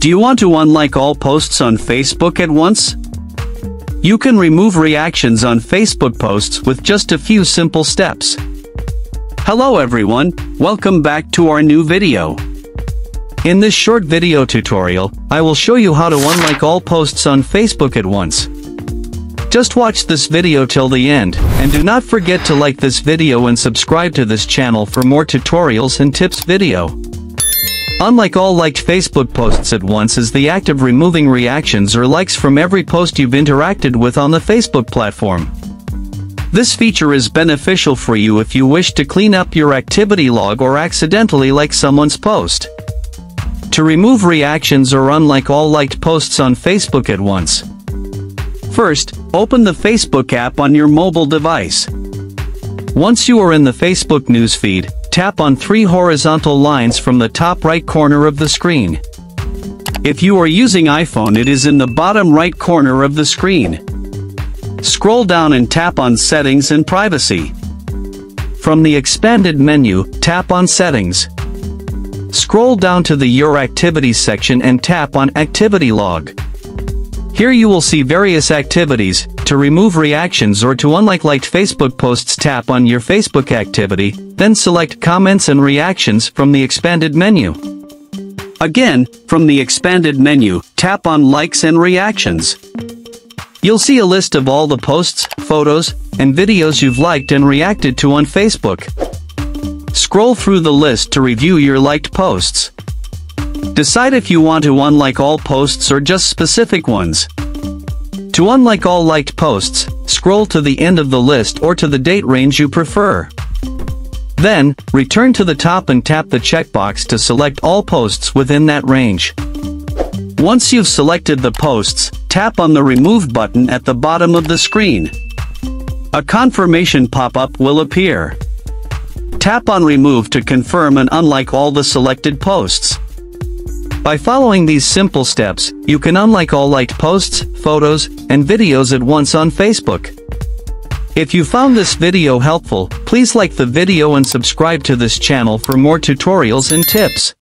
Do you want to unlike all posts on Facebook at once? You can remove reactions on Facebook posts with just a few simple steps. Hello everyone, welcome back to our new video. In this short video tutorial, I will show you how to unlike all posts on Facebook at once. Just watch this video till the end, and do not forget to like this video and subscribe to this channel for more tutorials and tips video. Unlike all liked Facebook posts at once is the act of removing reactions or likes from every post you've interacted with on the Facebook platform. This feature is beneficial for you if you wish to clean up your activity log or accidentally like someone's post. To remove reactions or unlike all liked posts on Facebook at once. First, open the Facebook app on your mobile device. Once you are in the Facebook newsfeed, tap on three horizontal lines from the top right corner of the screen. If you are using iPhone it is in the bottom right corner of the screen. Scroll down and tap on Settings and Privacy. From the expanded menu, tap on Settings. Scroll down to the Your Activities section and tap on Activity Log. Here you will see various activities, to remove reactions or to unlike liked Facebook posts tap on your Facebook activity, then select Comments and Reactions from the expanded menu. Again, from the expanded menu, tap on Likes and Reactions. You'll see a list of all the posts, photos, and videos you've liked and reacted to on Facebook. Scroll through the list to review your liked posts. Decide if you want to unlike all posts or just specific ones. To unlike all liked posts, scroll to the end of the list or to the date range you prefer. Then, return to the top and tap the checkbox to select all posts within that range. Once you've selected the posts, tap on the Remove button at the bottom of the screen. A confirmation pop-up will appear. Tap on Remove to confirm and unlike all the selected posts. By following these simple steps, you can unlike all liked posts, photos, and videos at once on Facebook. If you found this video helpful, please like the video and subscribe to this channel for more tutorials and tips.